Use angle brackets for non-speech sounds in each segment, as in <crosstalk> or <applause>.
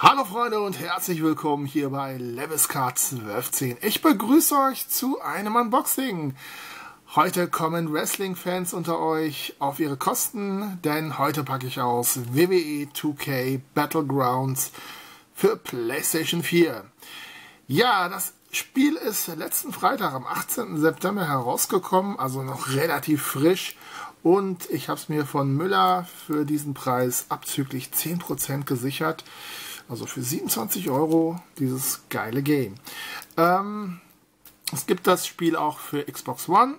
Hallo Freunde und herzlich willkommen hier bei Leviscard 1210. Ich begrüße euch zu einem Unboxing. Heute kommen Wrestling-Fans unter euch auf ihre Kosten, denn heute packe ich aus WWE 2K Battlegrounds für PlayStation 4. Ja, das Spiel ist letzten Freitag am 18. September herausgekommen, also noch relativ frisch. Und ich habe es mir von Müller für diesen Preis abzüglich 10% gesichert. Also für 27 Euro dieses geile Game. Ähm, es gibt das Spiel auch für Xbox One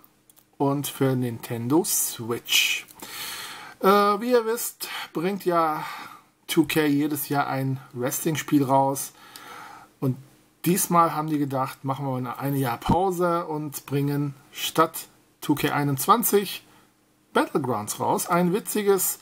und für Nintendo Switch. Äh, wie ihr wisst, bringt ja 2K jedes Jahr ein Wrestling-Spiel raus. Und diesmal haben die gedacht, machen wir eine, eine Jahr Pause und bringen statt 2K21 Battlegrounds raus. Ein witziges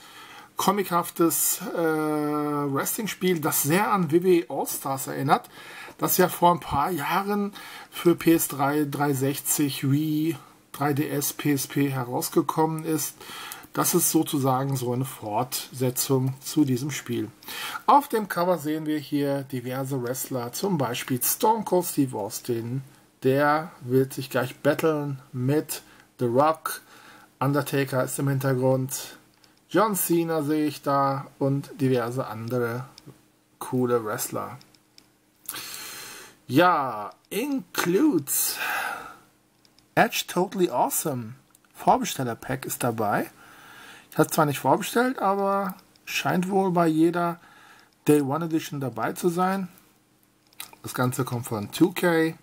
comichaftes äh, Wrestling-Spiel, das sehr an WWE All-Stars erinnert, das ja vor ein paar Jahren für PS3, 360, Wii, 3DS, PSP herausgekommen ist. Das ist sozusagen so eine Fortsetzung zu diesem Spiel. Auf dem Cover sehen wir hier diverse Wrestler, zum Beispiel Stone Cold Steve Austin. Der wird sich gleich battlen mit The Rock. Undertaker ist im Hintergrund. John Cena sehe ich da und diverse andere coole Wrestler. Ja, includes Edge Totally Awesome. Vorbesteller-Pack ist dabei. Ich habe zwar nicht vorbestellt, aber scheint wohl bei jeder Day One Edition dabei zu sein. Das Ganze kommt von 2K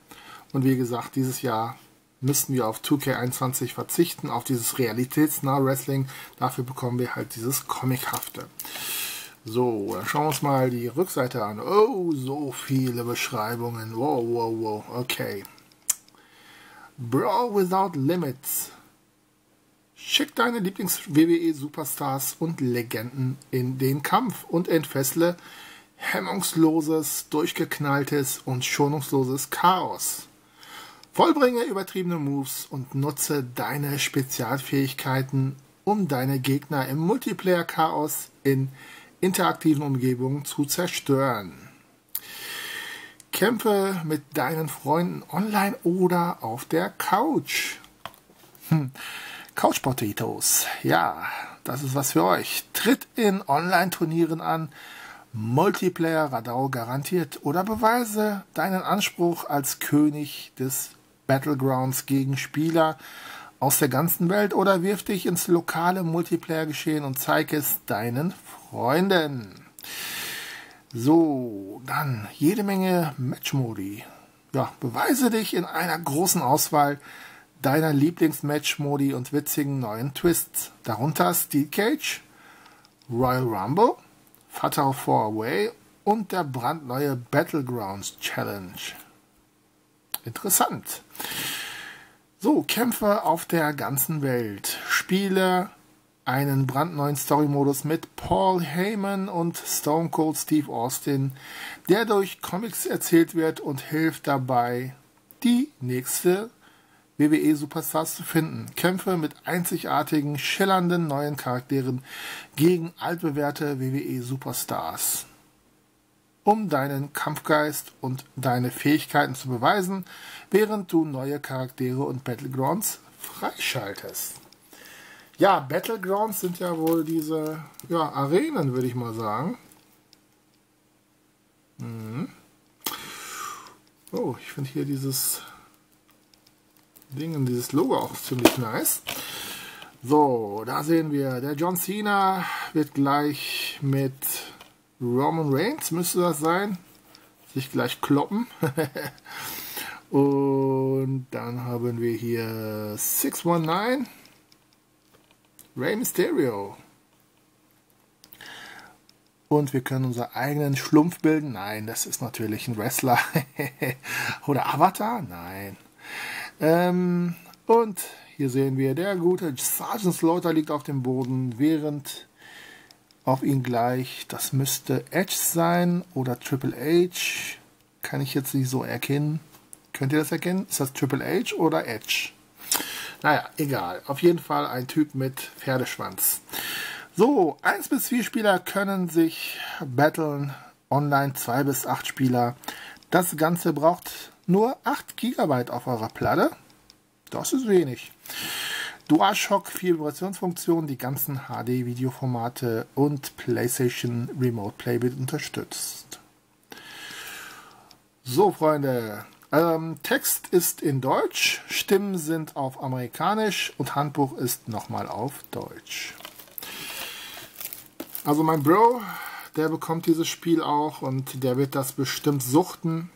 und wie gesagt, dieses Jahr müssten wir auf 2K21 verzichten, auf dieses realitätsnahe Wrestling. Dafür bekommen wir halt dieses Comichafte. So, dann schauen wir uns mal die Rückseite an. Oh, so viele Beschreibungen. Wow, wow, wow. Okay. Brawl Without Limits. Schick deine Lieblings-WWE-Superstars und Legenden in den Kampf und entfessle hemmungsloses, durchgeknalltes und schonungsloses Chaos. Vollbringe übertriebene Moves und nutze deine Spezialfähigkeiten, um deine Gegner im Multiplayer-Chaos in interaktiven Umgebungen zu zerstören. Kämpfe mit deinen Freunden online oder auf der Couch. Hm. Couch Potatoes, ja, das ist was für euch. Tritt in Online-Turnieren an, Multiplayer Radau garantiert oder beweise deinen Anspruch als König des Battlegrounds gegen Spieler aus der ganzen Welt oder wirf dich ins lokale Multiplayer-Geschehen und zeig es deinen Freunden. So, dann jede Menge Matchmodi. Ja, beweise dich in einer großen Auswahl deiner Lieblings-Match-Modi und witzigen neuen Twists. Darunter Steel Cage, Royal Rumble, Fatal 4 Way und der brandneue Battlegrounds Challenge. Interessant. So, Kämpfe auf der ganzen Welt. Spiele einen brandneuen Story-Modus mit Paul Heyman und Stone Cold Steve Austin, der durch Comics erzählt wird und hilft dabei, die nächste WWE Superstars zu finden. Kämpfe mit einzigartigen, schillernden neuen Charakteren gegen altbewährte WWE Superstars um deinen Kampfgeist und deine Fähigkeiten zu beweisen, während du neue Charaktere und Battlegrounds freischaltest. Ja, Battlegrounds sind ja wohl diese ja, Arenen, würde ich mal sagen. Mhm. Oh, ich finde hier dieses Ding, dieses Logo auch ziemlich nice. So, da sehen wir, der John Cena wird gleich mit Roman Reigns müsste das sein. Sich gleich kloppen. <laughs> Und dann haben wir hier 619. Rey Mysterio. Und wir können unseren eigenen Schlumpf bilden. Nein, das ist natürlich ein Wrestler. <laughs> Oder Avatar? Nein. Ähm, und hier sehen wir, der gute Sergeant Slaughter liegt auf dem Boden, während auf ihn gleich. Das müsste Edge sein oder Triple H. Kann ich jetzt nicht so erkennen. Könnt ihr das erkennen? Ist das Triple H oder Edge? Naja, egal. Auf jeden Fall ein Typ mit Pferdeschwanz. So, 1 bis 4 Spieler können sich battlen online 2 bis 8 Spieler. Das Ganze braucht nur 8 GB auf eurer Platte. Das ist wenig. DualShock 4 Vibrationsfunktion, die ganzen HD-Videoformate und PlayStation Remote Play wird unterstützt. So, Freunde, ähm, Text ist in Deutsch, Stimmen sind auf Amerikanisch und Handbuch ist nochmal auf Deutsch. Also mein Bro, der bekommt dieses Spiel auch und der wird das bestimmt suchten.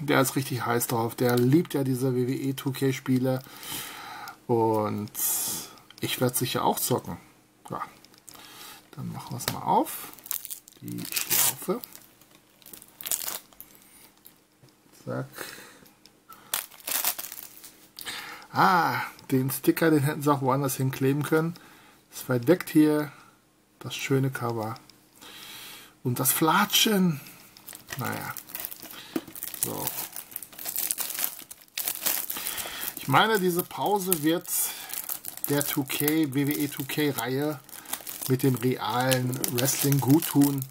Der ist richtig heiß drauf. Der liebt ja diese WWE 2K Spiele. Und ich werde sicher auch zocken. Ja. Dann machen wir es mal auf. Die Schlaufe. Zack. Ah, den Sticker, den hätten sie auch woanders hinkleben können. Es verdeckt hier das schöne Cover. Und das Flatschen. Naja. So. Ich meine, diese Pause wird der 2K, WWE 2K Reihe mit dem realen Wrestling gut tun.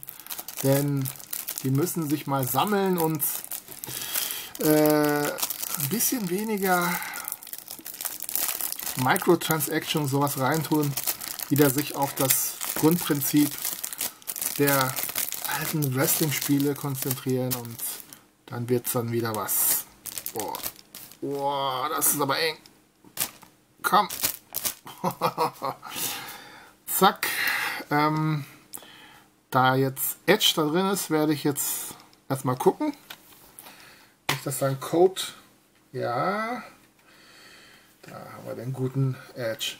Denn die müssen sich mal sammeln und äh, ein bisschen weniger Microtransactions sowas reintun, wieder sich auf das Grundprinzip der alten Wrestling-Spiele konzentrieren und dann wird es dann wieder was. Boah. Boah, das ist aber eng. Komm. <laughs> Zack. Ähm, da jetzt Edge da drin ist, werde ich jetzt erstmal gucken. Nicht, dass da ein Code. Ja. Da haben wir den guten Edge.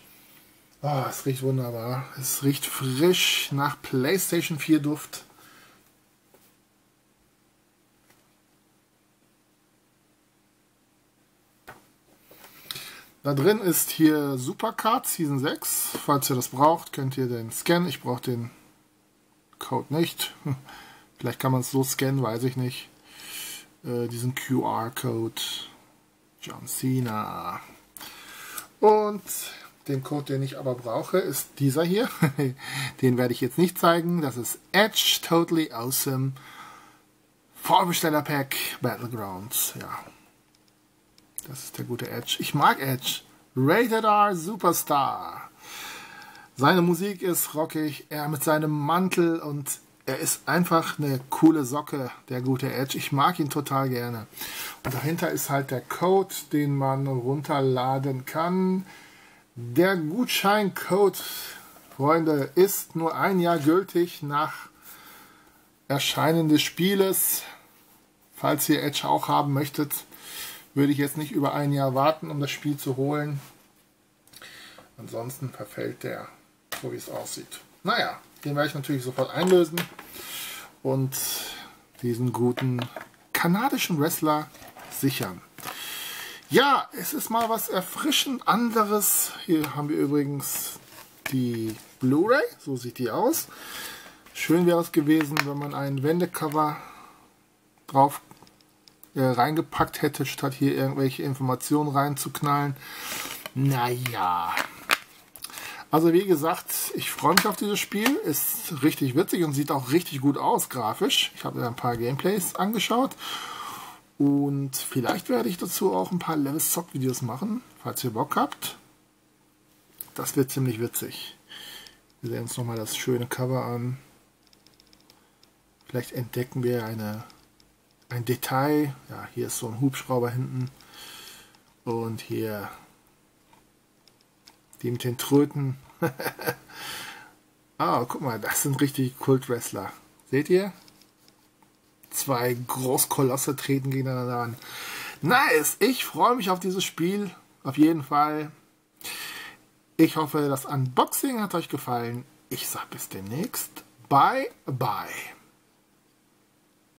Oh, es riecht wunderbar. Es riecht frisch nach PlayStation 4 Duft. Da drin ist hier Supercard Season 6. Falls ihr das braucht, könnt ihr den scannen. Ich brauche den Code nicht. <laughs> Vielleicht kann man es so scannen, weiß ich nicht. Äh, diesen QR-Code. John Cena. Und den Code, den ich aber brauche, ist dieser hier. <laughs> den werde ich jetzt nicht zeigen. Das ist Edge Totally Awesome Vorbesteller Pack Battlegrounds. Ja. Das ist der gute Edge. Ich mag Edge. Rated R Superstar. Seine Musik ist rockig. Er mit seinem Mantel und er ist einfach eine coole Socke, der gute Edge. Ich mag ihn total gerne. Und dahinter ist halt der Code, den man runterladen kann. Der Gutscheincode, Freunde, ist nur ein Jahr gültig nach Erscheinen des Spieles. Falls ihr Edge auch haben möchtet, würde ich jetzt nicht über ein Jahr warten, um das Spiel zu holen. Ansonsten verfällt der, so wie es aussieht. Naja, den werde ich natürlich sofort einlösen und diesen guten kanadischen Wrestler sichern. Ja, es ist mal was erfrischend anderes. Hier haben wir übrigens die Blu-ray, so sieht die aus. Schön wäre es gewesen, wenn man ein Wendecover drauf äh, reingepackt hätte, statt hier irgendwelche Informationen reinzuknallen. Naja. Also wie gesagt, ich freue mich auf dieses Spiel. Ist richtig witzig und sieht auch richtig gut aus grafisch. Ich habe mir ein paar Gameplays angeschaut. Und vielleicht werde ich dazu auch ein paar Levels Zock Videos machen, falls ihr Bock habt. Das wird ziemlich witzig. Wir sehen uns nochmal das schöne Cover an. Vielleicht entdecken wir eine ein Detail. Ja, hier ist so ein Hubschrauber hinten. Und hier die mit den Tröten. <laughs> ah, guck mal, das sind richtig Kultwrestler. Seht ihr? Zwei Großkolosse treten gegeneinander an. Nice! Ich freue mich auf dieses Spiel. Auf jeden Fall. Ich hoffe, das Unboxing hat euch gefallen. Ich sage bis demnächst. Bye, bye.